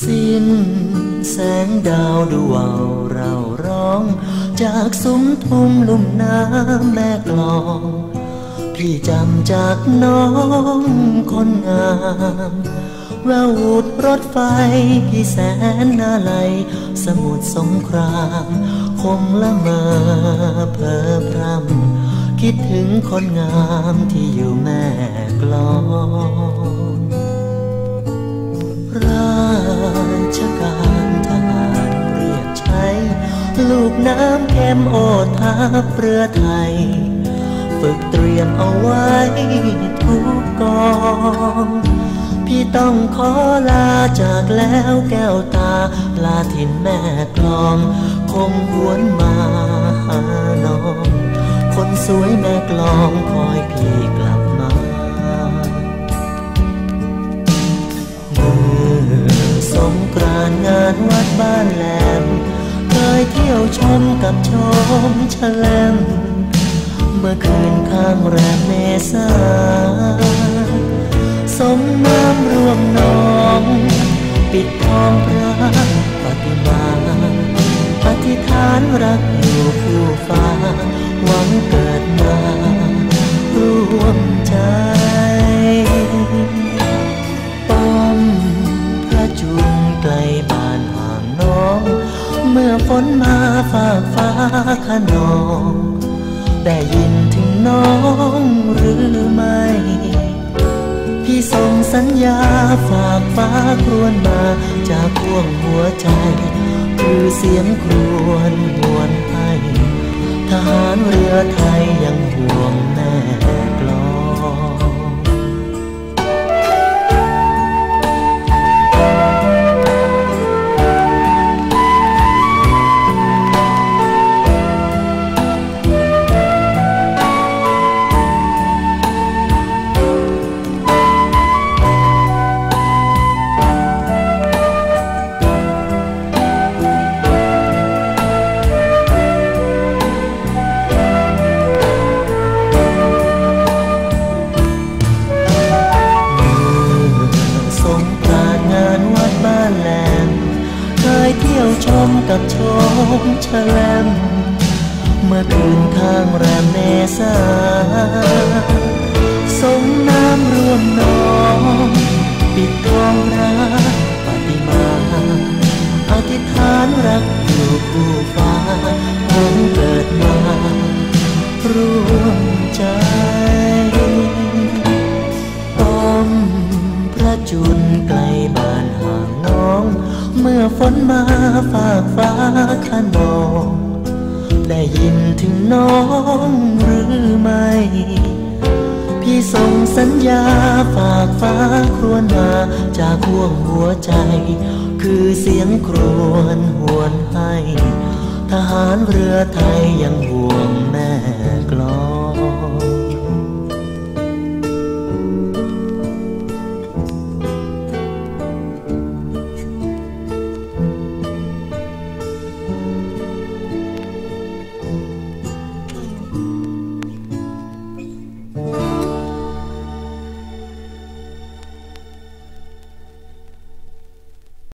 สิ้นแสงดาวดูวาเราร้อง จากซุ้มทุ่มลุ่มน้ำแม่กลอง พี่จำจากน้องคนงามแวววูดรถไฟพี่แสนนาไลสมุทรสงครามคงละเมอเพอพรำคิดถึงคนงามที่อยู่แม่กลอง ราชการทหารเรียกใช้ ลูกน้ำเข็มโอทัพเรือไทย ฝึกเตรียมเอาไว้ทุกกอง พี่ต้องขอลาจากแล้วแก้วตาลาถิ่นแม่กลอง คงหวนมาหาน้อง คนสวยแม่กลองคอยพี่กลับ ดบ้านแหลมเคยเที่ยวชมกับชมแฉลมเมื่อคืนข้างแรมเมษาสมน้ำรวมน้อง ปิดทองพระปฏิมาอธิษฐานรักอยู่คู่ฟ้าหวังเกิ นมาฝากฟ้าขนองได้ยินถึงน้องหรือไม่ พี่ส่งสัญญาฝากฟ้าครวนมาจากพวงหัวใจ คือเสียงครวนหวนให้ ทหารเรือไทยยัง กับชมแฉลมเมื่อคืนข้างแรมเมษาสงน้ำร่วมน้องปิดทองรักปฏิมาอธิษฐานรักอยู่คู่ฟ้าหวังเกิดมาร่วมใจ จุลไกลบ้านห่างน้อง เมื่อฝนมาฝากฟ้าขนองได้ยินถึงน้องหรือไม่ พี่ส่งสัญญาฝากฟ้าครวนมาจากห่วงหัวใจ คือเสียงครวนหวนให้ ทหารเรือไทยยังห่วง